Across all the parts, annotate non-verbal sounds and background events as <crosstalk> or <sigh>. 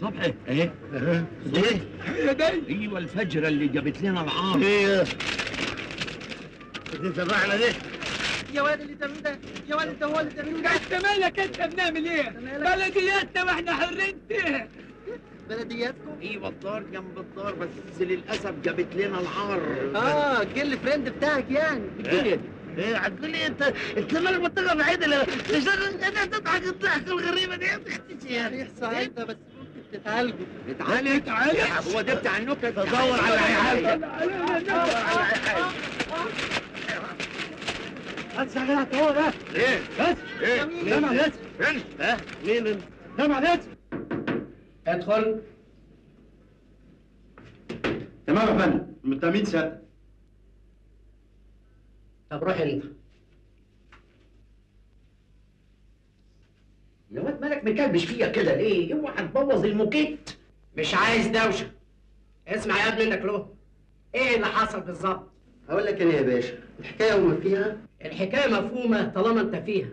صبحي. إيه؟ إيه؟ يا دي أيوه الفجرة اللي جابت لنا العار إيه؟ دي تبعنا دي يا واد اللي تعمل ده يا واد انت هو اللي تعمل ده انت مالك انت بنعمل إيه؟ بلدياتنا وإحنا حرين فيها بلدياتكم؟ أيوه الدار جنب الدار بس للأسف جابت لنا العار. آه girlfriend بتاعك يعني. دي إيه هتقول لي أنت أنت مالك منطقه بعيده إنت تضحك الضحكه الغريبة دي تختشي يعني صحيح صحيح انت بس. تتعالجوا تعالى تعالى هو ده بتاع النكت دور على عيال بس يا هو ده إيه بس إيه ده معلش فين ها مين انت؟ ده معلش ادخل تمام يا فندم. متأمين سنة طب روح انت. يا واد مالك مكلبش فيا كده ليه؟ اوعى تبوظ الموكيت. مش عايز دوشة. اسمع يا ابني انك له إيه اللي حصل بالظبط؟ أقول لك أنا يا باشا الحكاية وما فيها؟ الحكاية مفهومة طالما انت فيها.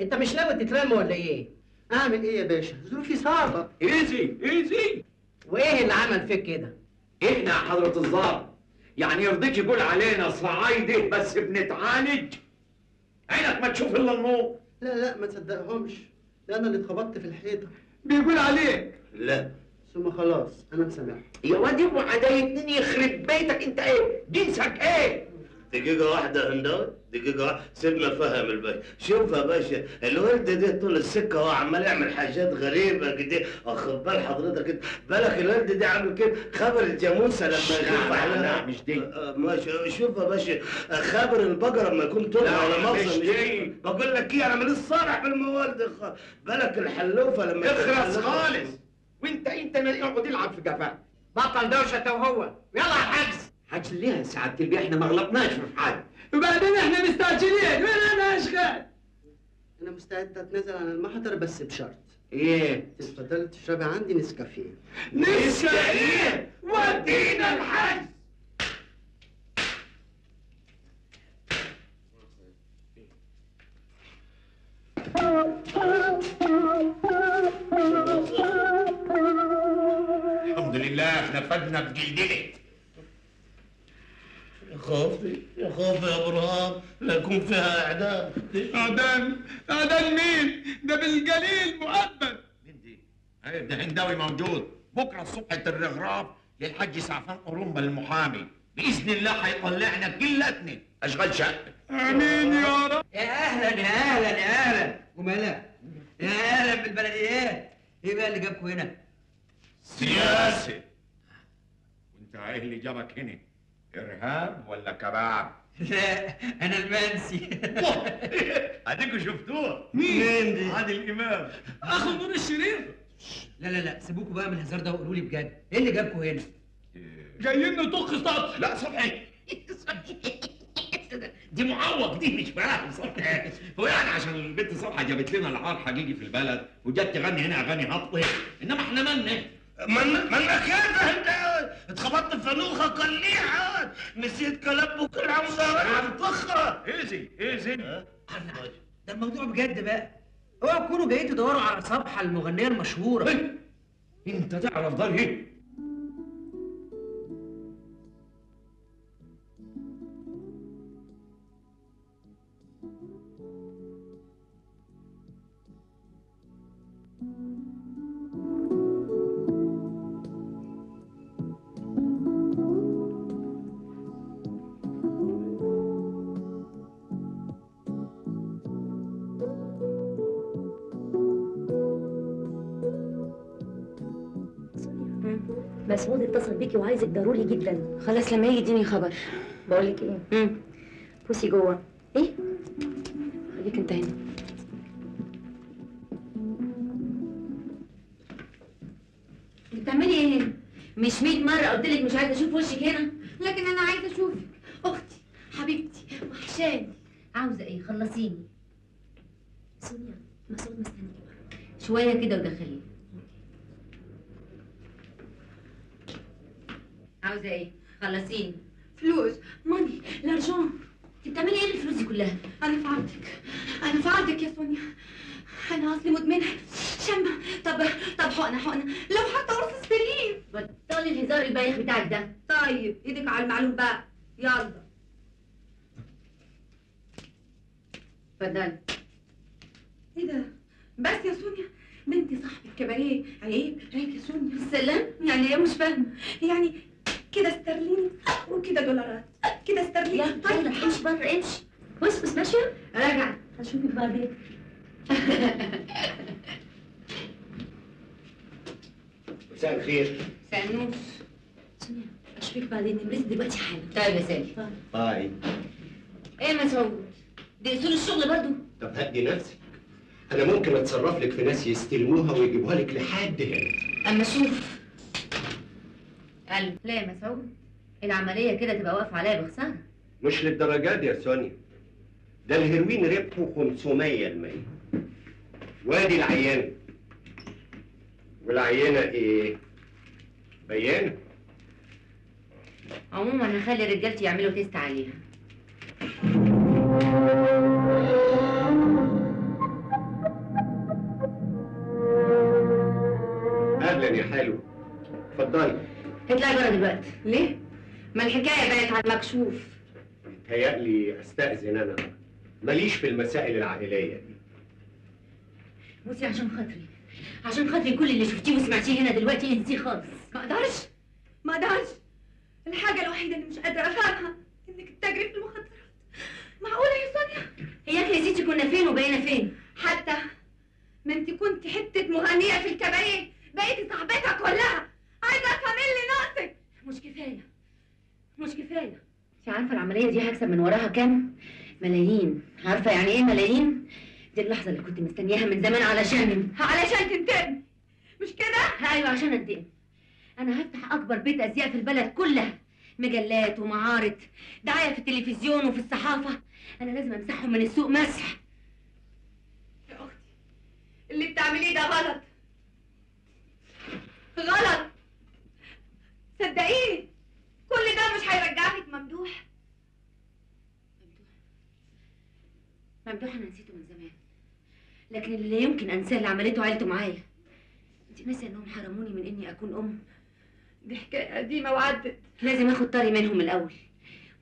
انت مش ناوي تترمى ولا إيه؟ اعمل إيه يا باشا؟ ظروفي صعبة. ايزي ايزي وايه اللي عمل فيك كده؟ إحنا يا حضرة الظابط يعني يرضيك يقول علينا صعايدة بس بنتعالج. عينك ما تشوف إلا النور. لا لا ما تصدقهمش. ده أنا اللي اتخبطت في الحيطة. بيقول عليك. لا. ثم خلاص أنا مسامحه يا واد اوعى ده اتنين يخرب بيتك. أنت إيه؟ جنسك إيه؟ دقيقة واحدة هندوي دقيقة واحدة سيبنا فهم الباشا شوف يا باشا الولد ده طول السكة هو عمال يعمل حاجات غريبة كده واخد بال حضرتك أنت بالك الولد ده عامل كده؟ خبر الجاموسة لما يخف لا، مش دي. آه، ماشي شوف يا باشا خبر البقرة لما يكون طلع لا، ولا مش دي. بقول لك إيه أنا ماليش صالح بالموال ده بالك الحلوفة لما اخرس خالص. وانت أنت اللي يقعد يلعب في جفاك بطل انت وهو. يلا على الحجز حاج ليها سعادة البيع إحنا ما غلطناش في حاجة. وبعدين إحنا مستعجلين وين أنا اشغال أنا مستعد أتنازل عن المحضر بس بشرط. إيه؟ تفضلي تشربي عندي نسكافيه. نسكافيه؟ ودينا الحج الحمد لله نفدنا بجلدنا يا خوفي يا خوفي يا برهان لا يكون فيها أعدام. أعدام؟ أعدام مين؟ ده بالقليل مؤبد. مين دي؟ إيه ده هنداوي موجود. بكرة الصبح الرغراف للحاج سعفان قرنبه المحامي. بإذن الله هيطلعنا كلتنا أشغال شقة. آمين يا رب. يا أهلا يا أهلا يا أهلا. ومالا يا أهلا بالبلديات. إيه بقى اللي جابكم هنا؟ سياسه وانت إيه اللي جابك هنا؟ إرهاب ولا كباب؟ <laughs> لا أنا المنسي. أديكوا شفتوه. مين؟ دي؟ عادل امام أخو نور الشريف. لا لا لا سيبوكوا بقى من الهزار ده وقولوا لي بجد. إيه اللي جابكم هنا؟ جايين نطخ سطح لا صبحي. <laughs> دي معوق دي مش فاهم صبحي. هو يعني عشان البنت صبحي جابت لنا العار حقيقي في البلد وجت تغني هنا أغاني هطله إنما إحنا مالنا؟ من منك كده أنت اتخبطت في فلوخه قليعه نسيت كلام بكرة عن طخه إيزي إيزي. ده الموضوع بجد بقى. اوعوا تكونوا جايين تدوروا على صبحة المغنية المشهورة. انت تعرف ده إيه؟ مسعود اتصل بيكي وعايزك ضروري جدا. خلاص لما يجي اديني خبر. بقول لك إيه؟ امم بوسي جوه. إيه؟ خليك انت هنا. بتعملي إيه هنا؟ مش 100 مرة قلت لك مش عايزة أشوف وشك هنا. لكن أنا عايزة أشوفك. أختي حبيبتي وحشاني. عاوزة إيه؟ خلصيني. سونيا مسعود مستنيكي بره شوية كده ودخليه عاوزة إيه؟ خلصيني. فلوس money l'argent أنت بتعملي إيه بالفلوس دي كلها؟ أنا في عرضك أنا في عرضك يا سونيا. أنا أصلي مدمنة. شمة طب طب حقنة حقنة. لو حتى قرص اسبرين بطلي الهزار البايخ بتاعك ده. طيب إيدك على المعلوم بقى. يلا. اتفضلي. إيه ده؟ بس يا سونيا. بنتي صاحبة كباريه عيب عيب يا سونيا. السلام؟ يعني إيه؟ مش فاهمة. يعني كده استرليني وكده دولارات كده استرليني يلا امشي بره امشي بص بص ماشية. راجع. هشوفك بعدين <laughs> مساء الخير. سنوس سونيا اشوفك بعدين. نمرس دلوقتي حالا. طيب يا سالي باي. إيه يا مسعود دي أصول الشغل برضو. طب هدي نفسك. أنا ممكن أتصرف لك في ناس يستلموها ويجيبوها لك لحد هنا. أما شوف قال لا يا مسعود العملية كده تبقى واقفة عليا بخسارة. مش للدرجات دي يا سونيا ده الهيروين ربحه 500 المية. وادي العينة والعينة إيه؟ بيانة. عموما هخلي رجالتي يعملوا تيست عليها. أهلا يا حلو. اتفضلي. اطلعي بره دلوقتي. ليه؟ ما الحكاية بقت على المكشوف. متهيألي استأذن أنا ماليش في المسائل العائلية دي. بصي عشان خاطري. عشان خاطري كل اللي شفتيه وسمعتيه هنا دلوقتي انسيه خالص. ما أقدرش. ما أقدرش. الحاجة الوحيدة اللي مش قادرة أفهمها إنك تجري في المخدرات. معقولة يا سونيا؟ هي يا ستي كنا فين وبقينا فين؟ حتى ما انت كنت حتة مهنية في الكباريه بقيتي صاحبتها كلها. عايزة افهم إيه اللي ناقصك. مش كفاية. مش كفاية. انت عارفة العملية دي هكسب من وراها كام؟ ملايين. عارفة يعني إيه ملايين؟ دي اللحظة اللي كنت مستنياها من زمان علشان. علشان تنتقم. مش كده؟ أيوه عشان أنتقم. أنا هفتح أكبر بيت أزياء في البلد كلها. مجلات ومعارض دعاية في التلفزيون وفي الصحافة. أنا لازم أمسحهم من السوق مسح. يا أختي اللي بتعمليه ده غلط. غلط. صدقيني كل ده مش هيرجع لك ممدوح. ممدوح أنا نسيته من زمان لكن اللي لا يمكن أنساه اللي عملته عيلته معايا. أنت ناسية إنهم حرموني من إني أكون أم؟ دي حكايه قديمة وعدت. لازم آخد طاري منهم الأول.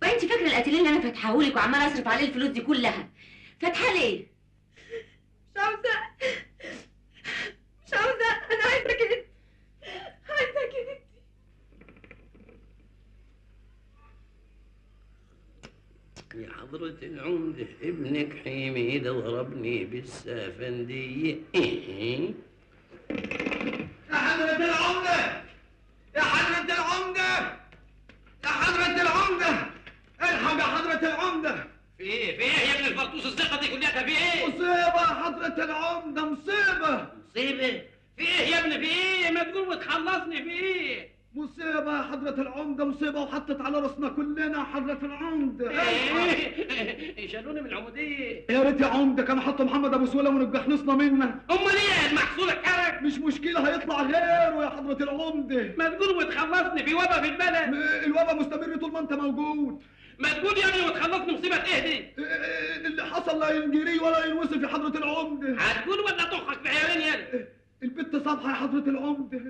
وأنت فاكرة القتيلين اللي أنا فاتحاهولك وعمالة أصرف عليه الفلوس دي كلها؟ فاتحة ليه مش عاوزه مش عاوزه أنا عايزك انت عايزك انت يا حضرة العمدة ابنك حميد ضربني بالسفندية. يا حضرة العمدة! يا حضرة العمدة! يا حضرة العمدة! الحق يا حضرة العمدة! في إيه؟ في إيه يا ابن الفرطوس؟ الثقة دي كلها في إيه؟ مصيبة يا حضرة العمدة مصيبة! مصيبة؟ في إيه يا ابني؟ في إيه؟ ما تقول وتخلصني في إيه؟ مصيبة يا حضرة العمدة مصيبة وحطت على راسنا كلنا يا حضرة العمدة. إيه؟ شالوني من العمودية. يا ريت يا عمدة كان حط محمد أبو سويلة ونبقى خلصنا منه. أمال إيه؟ المحصول اتحرك مش مشكلة هيطلع غيره يا حضرة العمدة. ما تقول وتخلصني في وبا في البلد. م- الوبا مستمر طول ما أنت موجود. ما تقول يا ابني وتخلصني مصيبة إيه دي؟ إيه- إيه اللي حصل لا ينجري ولا ينوصف يا حضرة العمدة. هتقول ولا تخك في عيالين يا البت صبحة يا حضرة العمدة.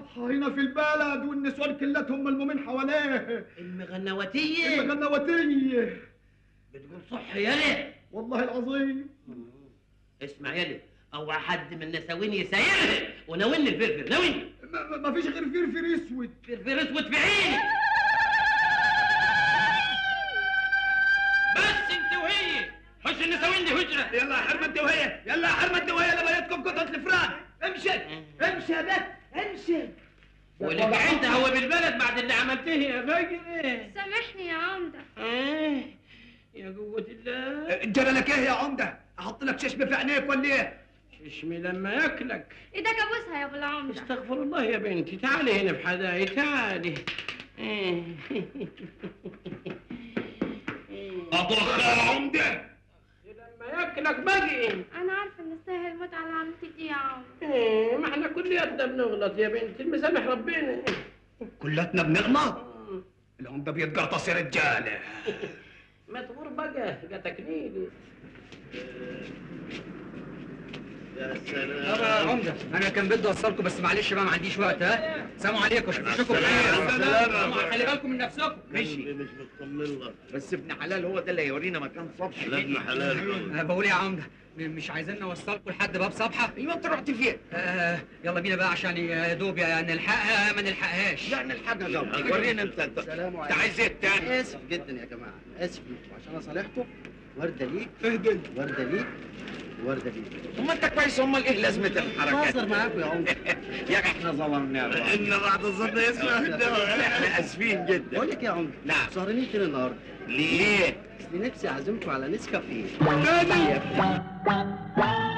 صبحة هنا في البلد والنسوان كلتهم ملمومين حواليه. المغنواتية المغنواتية بتقول صح يا والله العظيم. اسمع يلي أو حد من نساوين يسايرها وناولني الفرفر ناولني ما- فيش غير فرفر أسود. فرفر أسود في عيني. بس انت وهي. حش النساوين دي هجرة. يلا يا حرمة انت وهي يلا يا حرمة انت وهي لما يتكم قطعة الفران امشي. امشي يا بت امشي. واللي انت هو بالبلد بعد اللي عملته يا فاجر إيه سامحني يا عمدة. إيه يا قوة الله. جرى لك إيه يا عمدة؟ أحط لك ششمة في عينيك ولا إيه؟ ششمي لما ياكلك. إيدك ابوسها يا ابو العمدة. استغفر الله يا بنتي. تعالي هنا في حداي تعالي. اطخ يا عمدة. <laughs> لما ياكلك باقي أنا عارفة يا إيه، ما إحنا كل يدنا بنغلط يا بنتي المسامح ربنا كلتنا بنغلط؟ العمدة بيتقرطس يا رجالة. <laughs> ما تغور بقى قتكنيلي يا طب سلام. يا عمدة أنا كان بدي أوصلكم بس معلش بقى ما عنديش وقت ها؟ سلام. عليكم اشوفكم السلامة. خلي بالكم من نفسكم. ماشي. مش مطمن لك. بس ابن حلال هو ده اللي هيورينا مكان صبح لا ابن حلال. أه بقول يا عمدة مش عايزين نوصلكم لحد باب صبحه أيوه انت رحت فين؟ آه يلا بينا بقى عشان يا دوب يا نلحقها ما نلحقهاش. يعني الحاجة ده ورينا انت. انت السلام انت عايز إيه التاني؟ اسف جدا يا جماعة. اسف عشان اصالحكم وردة ليك. اهدى. وردة ليك. وردة ليك. ثم انت كويس امال إيه لازمة الحركات؟ بهزر معاكم يا عمده <laughs> يا إحنا ظلمنا. إن بعد الظن يسمع. <laughs> إحنا آسفين جدا. بقول لك يا عمده نعم. سهرانين فين النهارده؟ ليه؟ أصل نفسي أعزمكم على نسكافيه. تاني Bye.